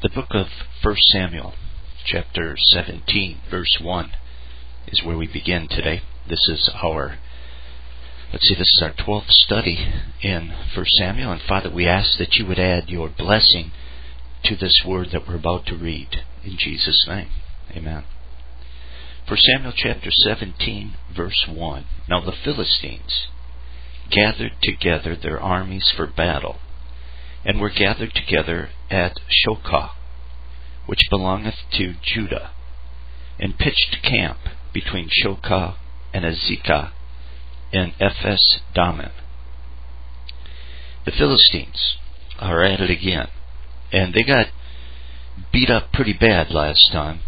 The book of 1 Samuel, chapter 17, verse 1, is where we begin today. This is our, let's see, this is our 12th study in 1 Samuel. And Father, we ask that you would add your blessing to this word that we're about to read. In Jesus' name, amen. 1 Samuel chapter 17, verse 1. Now the Philistines gathered together their armies for battle and were gathered together at Shochoh, which belongeth to Judah, and pitched camp between Shochoh and Azekah and Ephes Dammim. The Philistines are at it again, and they got beat up pretty bad last time.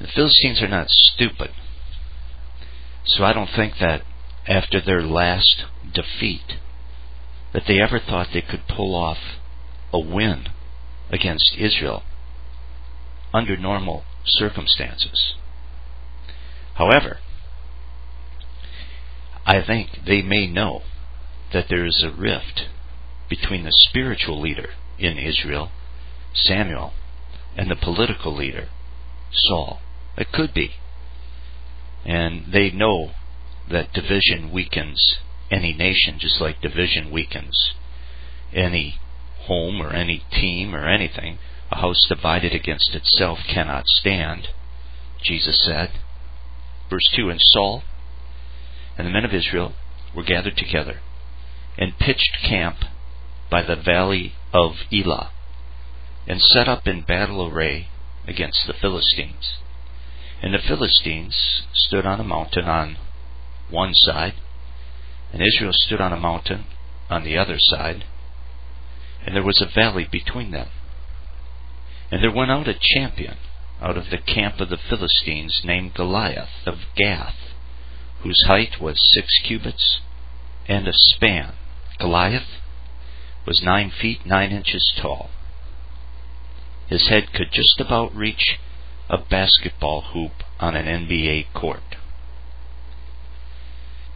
The Philistines are not stupid, so I don't think that after their last defeat, that they ever thought they could pull off a win against Israel under normal circumstances. However, I think they may know that there is a rift between the spiritual leader in Israel, Samuel, and the political leader, Saul. It could be. And they know that division weakens any nation, just like division weakens any home or any team or anything. A house divided against itself cannot stand, Jesus said. Verse 2 And Saul and the men of Israel were gathered together and pitched camp by the valley of Elah and set up in battle array against the Philistines. And the Philistines stood on a mountain on one side, and Israel stood on a mountain on the other side, and there was a valley between them. And there went out a champion out of the camp of the Philistines named Goliath of Gath, whose height was six cubits and a span. Goliath was nine feet nine inches tall. His head could just about reach a basketball hoop on an NBA court.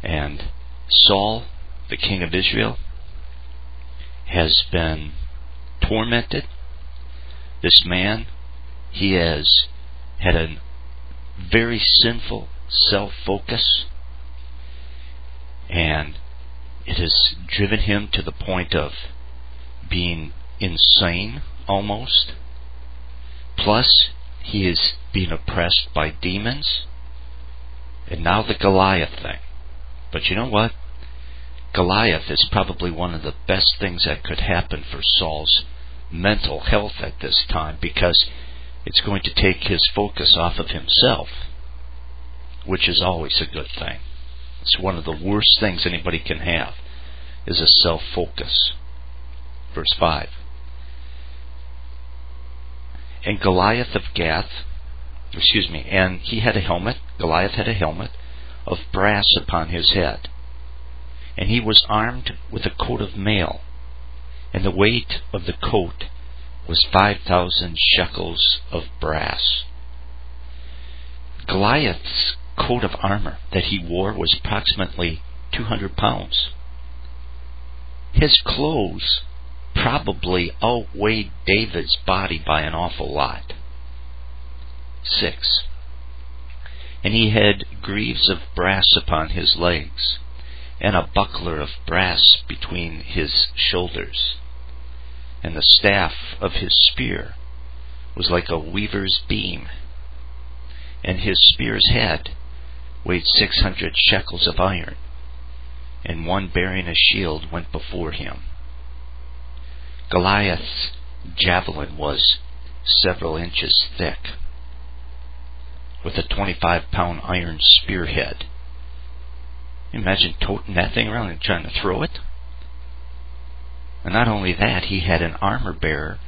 And Saul, the king of Israel, has been tormented. This man, he has had a very sinful self focus, and it has driven him to the point of being insane almost. Plus, he is being oppressed by demons. And now the Goliath thing. But you know what? Goliath is probably one of the best things that could happen for Saul's mental health at this time because it's going to take his focus off of himself, which is always a good thing. It's one of the worst things anybody can have is a self focus. Verse 5. And Goliath of Gath, excuse me, and he had a helmet, Goliath had a helmet of brass upon his head and he was armed with a coat of mail, and the weight of the coat was five thousand shekels of brass. Goliath's coat of armor that he wore was approximately 200 pounds. His clothes probably outweighed David's body by an awful lot. 6. And he had greaves of brass upon his legs, and a buckler of brass between his shoulders. And the staff of his spear was like a weaver's beam, and his spear's head weighed six hundred shekels of iron, and one bearing a shield went before him. Goliath's javelin was several inches thick, with a twenty five pound iron spearhead Imagine toting that thing around and trying to throw it. And not only that, he had an armor bearer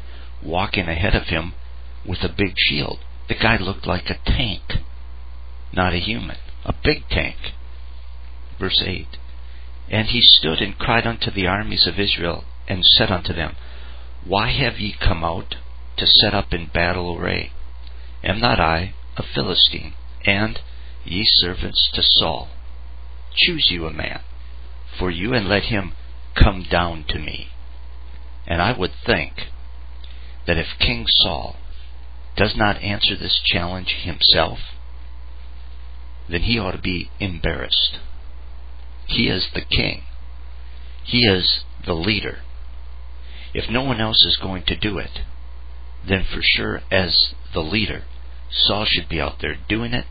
walking ahead of him with a big shield. The guy looked like a tank, not a human, a big tank. Verse 8 And he stood and cried unto the armies of Israel, and said unto them, Why have ye come out to set up in battle array? Am not I a Philistine, and ye servants to Saul? Choose you a man for you, and let him come down to me. And I would think that if King Saul does not answer this challenge himself, then he ought to be embarrassed. He is the king. He is the leader. If no one else is going to do it, then for sure, as the leader, Saul should be out there doing it,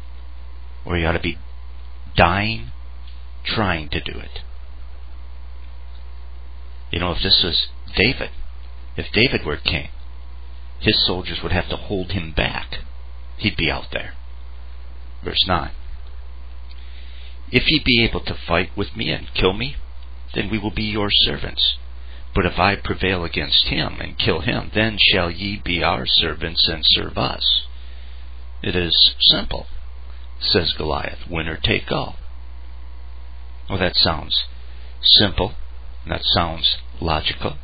or he ought to be dying trying to do it. You know, if this was David, if David were king, his soldiers would have to hold him back. He'd be out there. Verse 9. If ye be able to fight with me and kill me, then we will be your servants. But if I prevail against him and kill him, then shall ye be our servants and serve us. It is simple, says Goliath, winner take all. Well, that sounds simple. That sounds logical.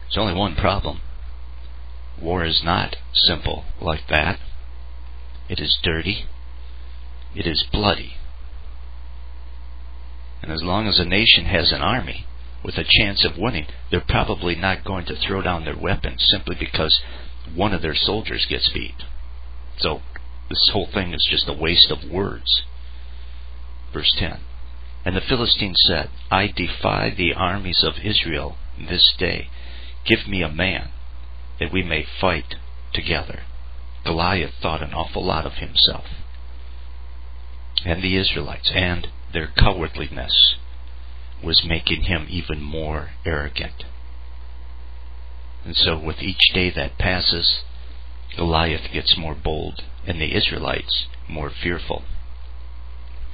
There's only one problem. War is not simple like that. It is dirty. It is bloody. And as long as a nation has an army with a chance of winning, they're probably not going to throw down their weapons simply because one of their soldiers gets beat. So this whole thing is just a waste of words. Verse 10 And the Philistine said, I defy the armies of Israel this day. Give me a man, that we may fight together. Goliath thought an awful lot of himself and the Israelites, and their cowardliness was making him even more arrogant. And so, with each day that passes, Goliath gets more bold, and the Israelites more fearful.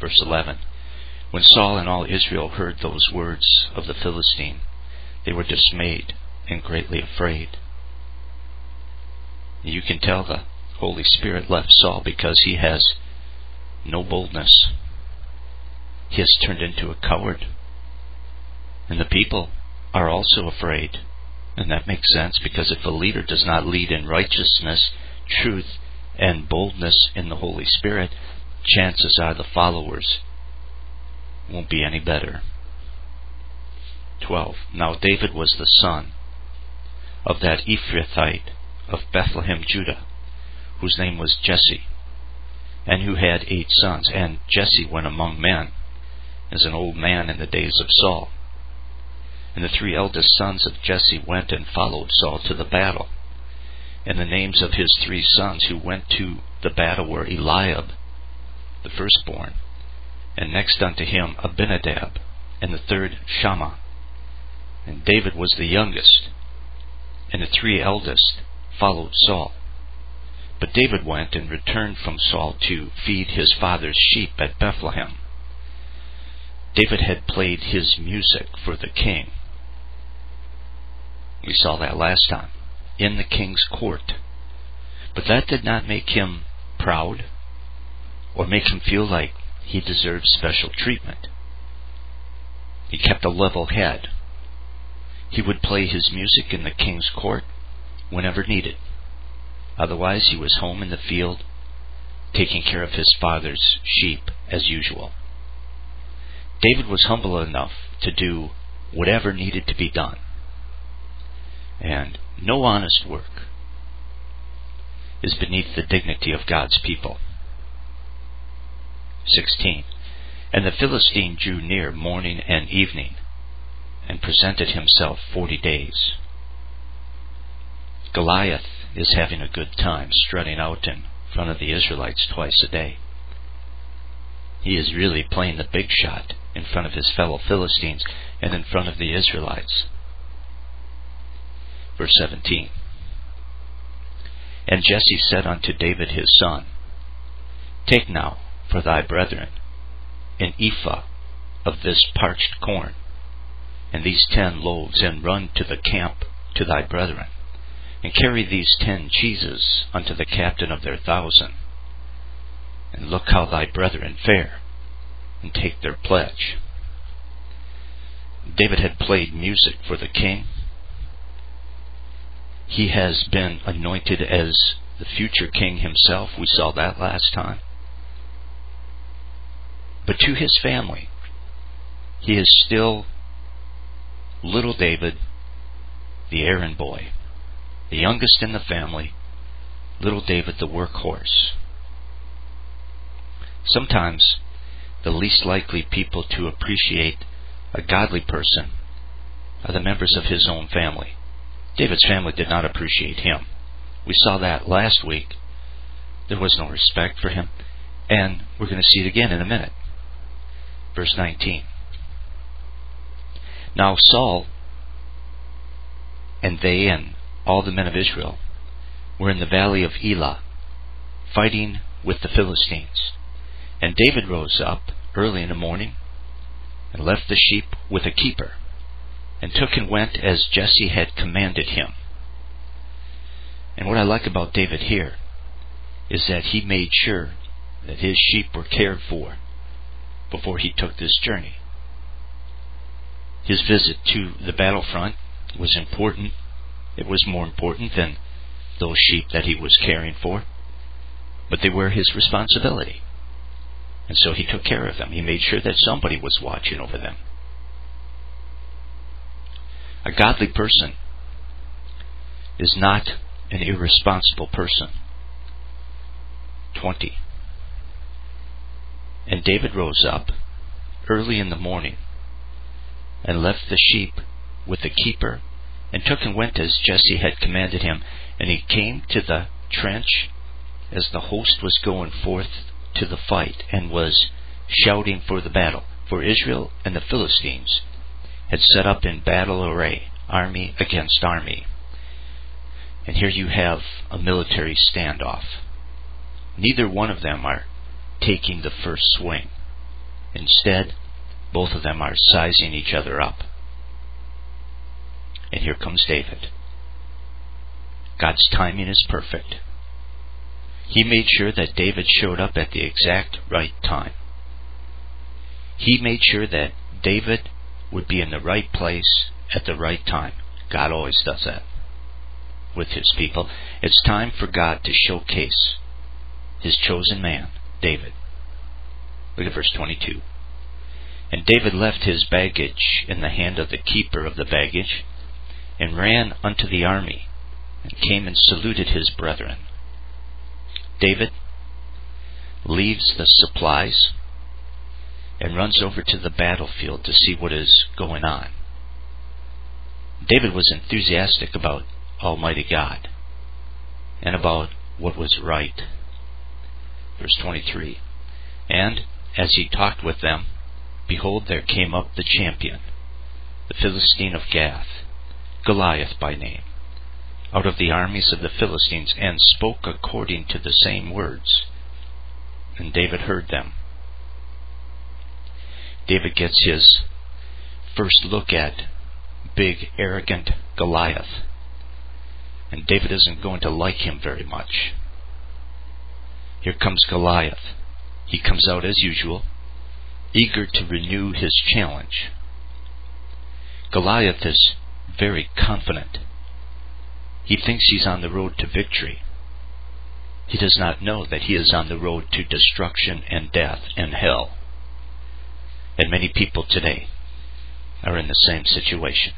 Verse 11 When Saul and all Israel heard those words of the Philistine, they were dismayed and greatly afraid. You can tell the Holy Spirit left Saul because he has no boldness. He has turned into a coward. And the people are also afraid. And that makes sense because if a leader does not lead in righteousness, truth, and boldness in the Holy Spirit, chances are the followers won't be any better. 12. Now David was the son of that Ephrathite of Bethlehem, Judah, whose name was Jesse and who had eight sons. And Jesse went among men as an old man in the days of Saul. And the three eldest sons of Jesse went and followed Saul to the battle. And the names of his three sons who went to the battle were Eliab, the firstborn, and next unto him Abinadab, and the third Shammah. And David was the youngest, and the three eldest followed Saul. But David went and returned from Saul to feed his father's sheep at Bethlehem. David had played his music for the king. We saw that last time, in the king's court. But that did not make him proud or make him feel like he deserved special treatment. He kept a level head. He would play his music in the king's court whenever needed. Otherwise, he was home in the field, taking care of his father's sheep as usual. David was humble enough to do whatever needed to be done. And no honest work is beneath the dignity of God's people. 16. And the Philistine drew near morning and evening, and presented himself forty days. Goliath is having a good time strutting out in front of the Israelites twice a day. He is really playing the big shot in front of his fellow Philistines and in front of the Israelites. Verse 17 And Jesse said unto David his son, Take now for thy brethren an ephah of this parched corn, and these ten loaves, and run to the camp to thy brethren and carry these ten cheeses unto the captain of their thousand. And look how thy brethren fare, and take their pledge. David had played music for the king. He has been anointed as the future king himself. We saw that last time. But to his family, he is still little David, the errand boy the youngest in the family, little David the workhorse. Sometimes the least likely people to appreciate a godly person are the members of his own family. David's family did not appreciate him. We saw that last week. There was no respect for him. And we're going to see it again in a minute. Verse 19. Now Saul and they and all the men of Israel were in the valley of Elah, fighting with the Philistines. And David rose up early in the morning and left the sheep with a keeper, and took and went as Jesse had commanded him. And what I like about David here is that he made sure that his sheep were cared for before he took this journey. His visit to the battlefront was important. It was more important than those sheep that he was caring for. But they were his responsibility. And so he took care of them. He made sure that somebody was watching over them. A godly person is not an irresponsible person. 20. And David rose up early in the morning and left the sheep with the keeper and took and went as Jesse had commanded him. And he came to the trench as the host was going forth to the fight and was shouting for the battle. For Israel and the Philistines had set up in battle array, army against army. And here you have a military standoff. Neither one of them are taking the first swing. Instead, both of them are sizing each other up. And here comes David. God's timing is perfect. He made sure that David showed up at the exact right time. He made sure that David would be in the right place at the right time. God always does that with his people. It's time for God to showcase his chosen man, David. Look at verse 22. And David left his baggage in the hand of the keeper of the baggage, and ran unto the army, and came and saluted his brethren. David leaves the supplies and runs over to the battlefield to see what is going on. David was enthusiastic about Almighty God and about what was right. Verse 23 And as he talked with them, behold, there came up the champion, the Philistine of Gath, Goliath by name out of the armies of the Philistines, and spoke according to the same words. And David heard them. David gets his first look at big, arrogant Goliath. And David isn't going to like him very much. Here comes Goliath. He comes out as usual, eager to renew his challenge. Goliath is very confident he thinks he's on the road to victory. He does not know that he is on the road to destruction and death and hell. And many people today are in the same situation.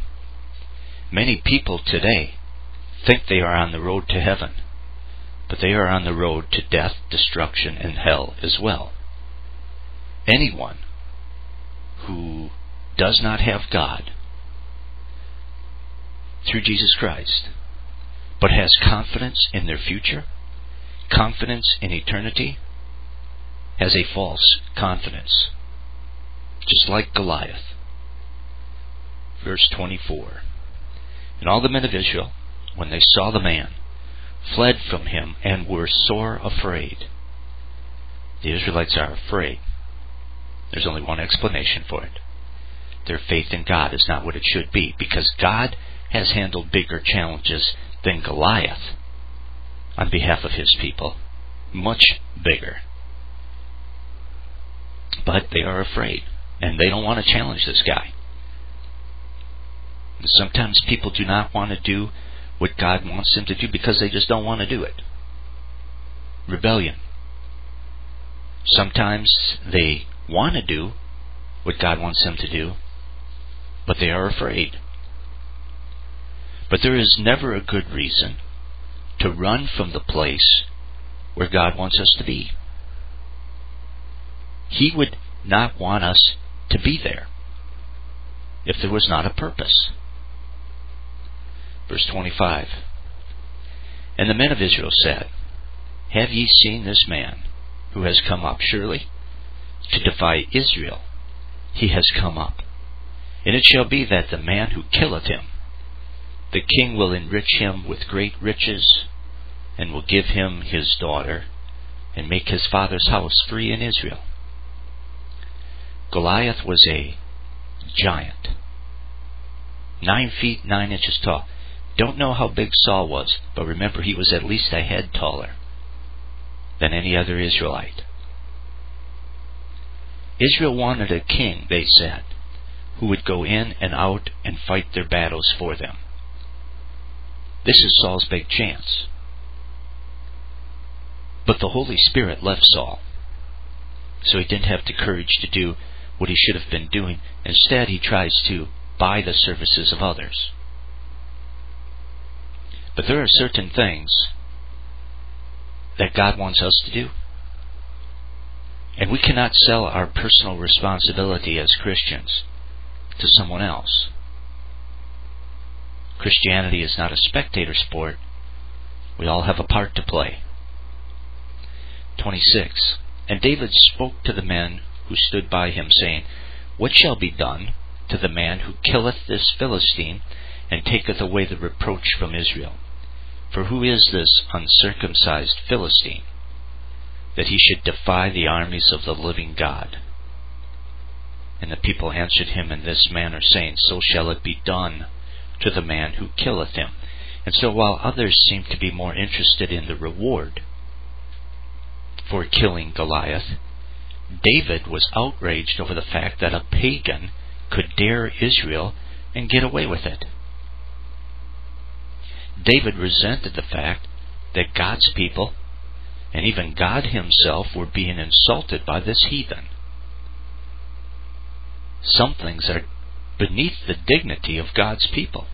Many people today think they are on the road to heaven, but they are on the road to death, destruction, and hell as well. Anyone who does not have God through Jesus Christ but has confidence in their future, confidence in eternity, has a false confidence. Just like Goliath. Verse 24 And all the men of Israel, when they saw the man, fled from him and were sore afraid. The Israelites are afraid. There's only one explanation for it. Their faith in God is not what it should be, because God has handled bigger challenges than Goliath on behalf of his people. Much bigger. But they are afraid, and they don't want to challenge this guy. Sometimes people do not want to do what God wants them to do because they just don't want to do it. Rebellion. Sometimes they want to do what God wants them to do, but they are afraid. But there is never a good reason to run from the place where God wants us to be. He would not want us to be there if there was not a purpose. Verse 25 And the men of Israel said, Have ye seen this man who has come up? Surely to defy Israel he has come up. And it shall be that the man who killeth him, the king will enrich him with great riches, and will give him his daughter, and make his father's house free in Israel. Goliath was a giant, nine feet nine inches tall. Don't know how big Saul was, but remember he was at least a head taller than any other Israelite. Israel wanted a king, they said, who would go in and out and fight their battles for them. This is Saul's big chance. But the Holy Spirit left Saul, so he didn't have the courage to do what he should have been doing. Instead, he tries to buy the services of others. But there are certain things that God wants us to do. And we cannot sell our personal responsibility as Christians to someone else. Christianity is not a spectator sport. We all have a part to play. 26. And David spoke to the men who stood by him, saying, What shall be done to the man who killeth this Philistine, and taketh away the reproach from Israel? For who is this uncircumcised Philistine, that he should defy the armies of the living God? And the people answered him in this manner, saying, So shall it be done to the man who killeth him. And so while others seem to be more interested in the reward for killing Goliath, David was outraged over the fact that a pagan could dare Israel and get away with it. David resented the fact that God's people and even God himself were being insulted by this heathen. Some things are beneath the dignity of God's people.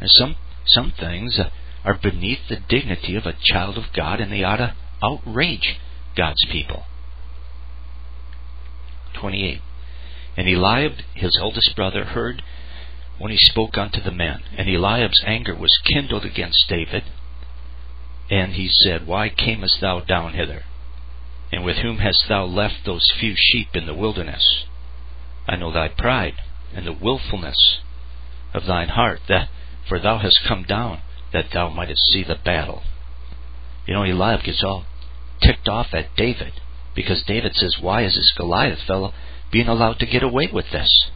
And some some things are beneath the dignity of a child of God and they ought to outrage God's people. 28. And Eliab, his eldest brother, heard when he spoke unto the men. And Eliab's anger was kindled against David. And he said, Why camest thou down hither? And with whom hast thou left those few sheep in the wilderness? I know thy pride, and the wilfulness of thine heart, that for thou hast come down, that thou mightest see the battle. You know, Eliab gets all ticked off at David, because David says, Why is this Goliath fellow being allowed to get away with this?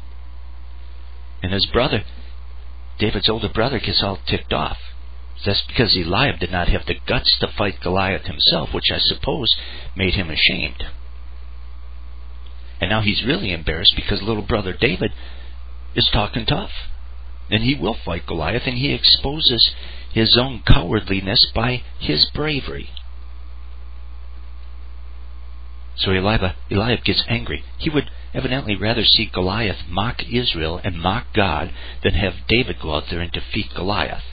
And his brother, David's older brother, gets all ticked off. That's because Eliab did not have the guts to fight Goliath himself, which I suppose made him ashamed. And now he's really embarrassed because little brother David is talking tough. And he will fight Goliath, and he exposes his own cowardliness by his bravery. So Eliab, Eliab gets angry. He would evidently rather see Goliath mock Israel and mock God than have David go out there and defeat Goliath.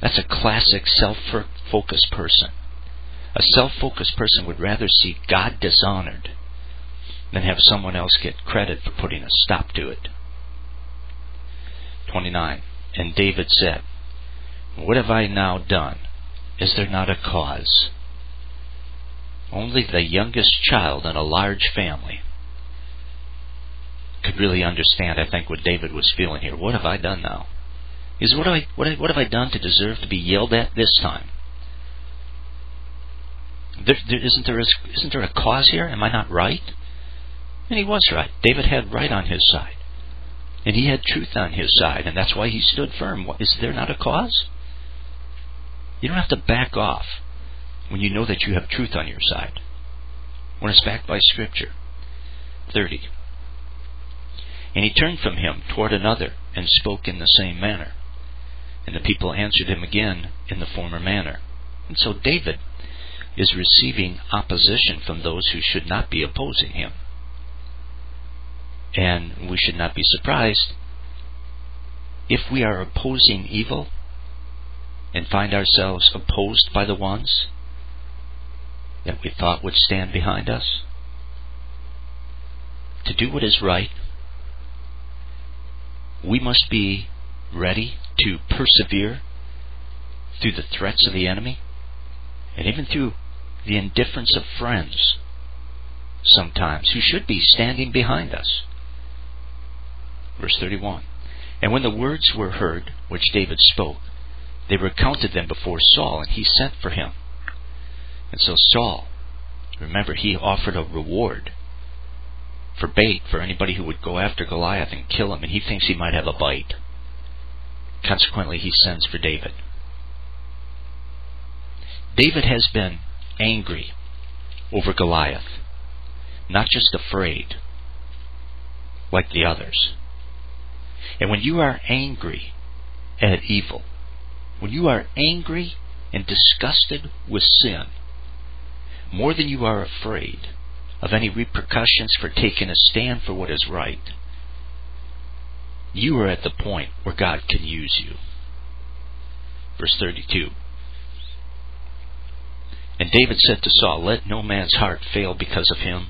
That's a classic self focused person. A self focused person would rather see God dishonored than have someone else get credit for putting a stop to it. 29. And David said, What have I now done? Is there not a cause? Only the youngest child in a large family could really understand, I think, what David was feeling here. What have I done now? Is what have I what, what have I done to deserve to be yelled at this time? There, there, isn't there a, isn't there a cause here? Am I not right? And he was right. David had right on his side, and he had truth on his side, and that's why he stood firm. Is there not a cause? You don't have to back off when you know that you have truth on your side, when it's backed by Scripture. 30. And he turned from him toward another, and spoke in the same manner. And the people answered him again in the former manner. And so David is receiving opposition from those who should not be opposing him. And we should not be surprised if we are opposing evil and find ourselves opposed by the ones that we thought would stand behind us, to do what is right, we must be ready to persevere through the threats of the enemy and even through the indifference of friends sometimes who should be standing behind us. Verse 31 And when the words were heard which David spoke, they recounted them before Saul, and he sent for him. And so Saul, remember, he offered a reward for bait for anybody who would go after Goliath and kill him, and he thinks he might have a bite. Consequently, he sends for David. David has been angry over Goliath, not just afraid like the others. And when you are angry at evil, when you are angry and disgusted with sin, more than you are afraid of any repercussions for taking a stand for what is right, you are at the point where God can use you. Verse 32 And David said to Saul, Let no man's heart fail because of him.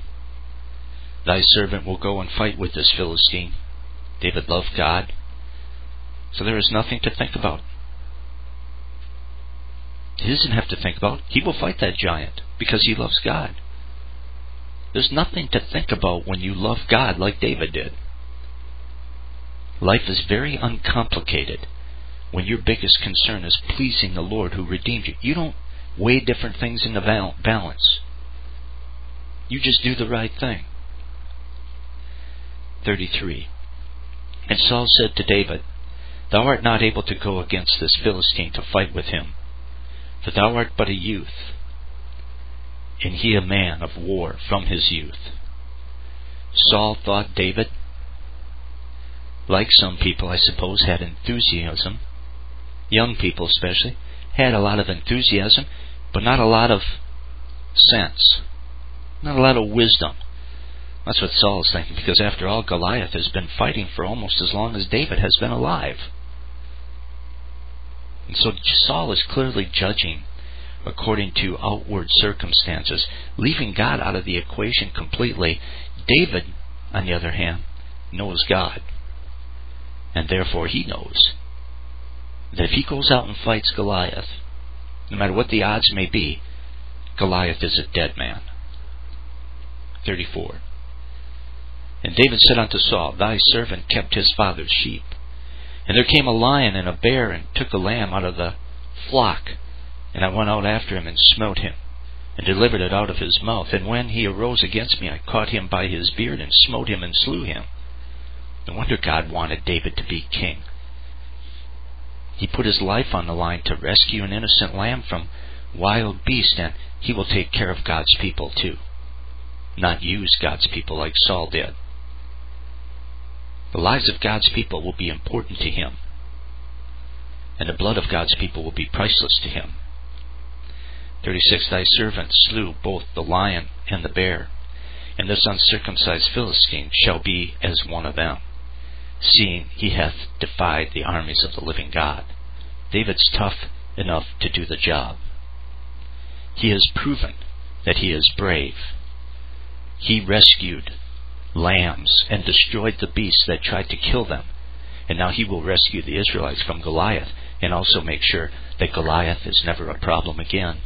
Thy servant will go and fight with this Philistine. David loved God, so there is nothing to think about. He doesn't have to think about. He will fight that giant because he loves God. There's nothing to think about when you love God like David did. Life is very uncomplicated when your biggest concern is pleasing the Lord who redeemed you. You don't weigh different things in the balance. You just do the right thing. 33. And Saul said to David, Thou art not able to go against this Philistine to fight with him, for thou art but a youth, and he a man of war from his youth. Saul thought David, like some people, I suppose, had enthusiasm, young people especially, had a lot of enthusiasm, but not a lot of sense, not a lot of wisdom. That's what Saul is thinking, because after all, Goliath has been fighting for almost as long as David has been alive. And so Saul is clearly judging according to outward circumstances, leaving God out of the equation completely. David, on the other hand, knows God. And therefore he knows that if he goes out and fights Goliath, no matter what the odds may be, Goliath is a dead man. 34. And David said unto Saul, Thy servant kept his father's sheep. And there came a lion and a bear and took a lamb out of the flock. And I went out after him and smote him, and delivered it out of his mouth. And when he arose against me, I caught him by his beard and smote him and slew him. No wonder God wanted David to be king. He put his life on the line to rescue an innocent lamb from wild beast, and he will take care of God's people too. Not use God's people like Saul did. The lives of God's people will be important to him, and the blood of God's people will be priceless to him. 36 Thy servant slew both the lion and the bear, and this uncircumcised Philistine shall be as one of them, seeing he hath defied the armies of the living God. David's tough enough to do the job. He has proven that he is brave. He rescued lambs and destroyed the beasts that tried to kill them. And now he will rescue the Israelites from Goliath and also make sure that Goliath is never a problem again.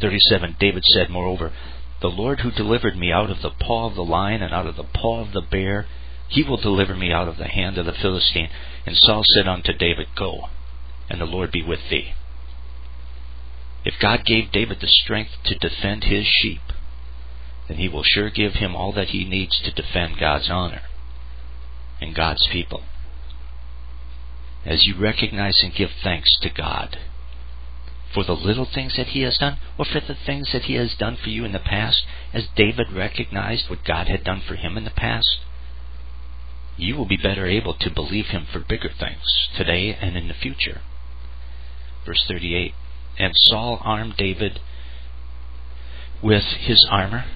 37 David said, Moreover, the Lord who delivered me out of the paw of the lion and out of the paw of the bear, he will deliver me out of the hand of the Philistine. And Saul said unto David, Go, and the Lord be with thee. If God gave David the strength to defend his sheep, then he will sure give him all that he needs to defend God's honor and God's people. As you recognize and give thanks to God for the little things that he has done, or for the things that he has done for you in the past, as David recognized what God had done for him in the past, you will be better able to believe him for bigger things today and in the future. Verse 38 And Saul armed David with his armor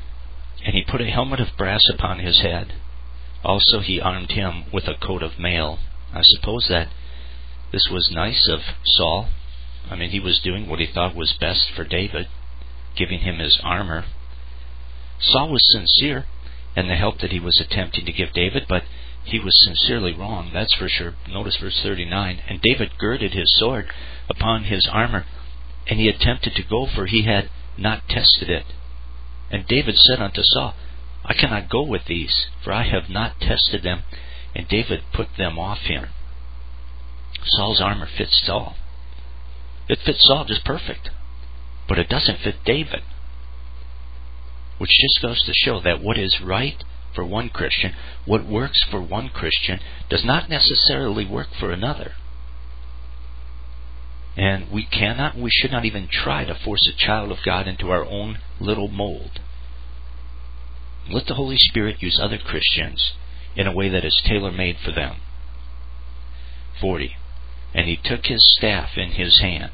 and he put a helmet of brass upon his head. Also he armed him with a coat of mail I suppose that this was nice of Saul. I mean, he was doing what he thought was best for David, giving him his armor. Saul was sincere in the help that he was attempting to give David, but he was sincerely wrong, that's for sure. Notice verse 39. And David girded his sword upon his armor, and he attempted to go, for he had not tested it. And David said unto Saul, I cannot go with these, for I have not tested them. And David put them off him. Saul's armor fits Saul. It fits Saul just perfect. But it doesn't fit David. Which just goes to show that what is right for one Christian, what works for one Christian, does not necessarily work for another. And we cannot, we should not even try to force a child of God into our own little mold. Let the Holy Spirit use other Christians in a way that is tailor made for them. 40. And he took his staff in his hand,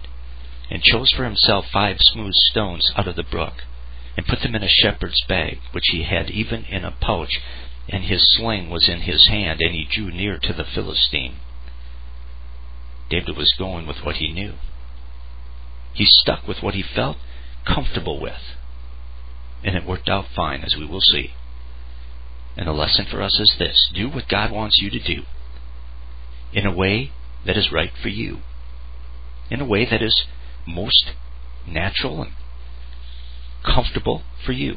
and chose for himself five smooth stones out of the brook, and put them in a shepherd's bag, which he had even in a pouch, and his sling was in his hand, and he drew near to the Philistine. David was going with what he knew. He stuck with what he felt comfortable with. And it worked out fine, as we will see. And the lesson for us is this do what God wants you to do in a way that is right for you, in a way that is most natural and comfortable for you.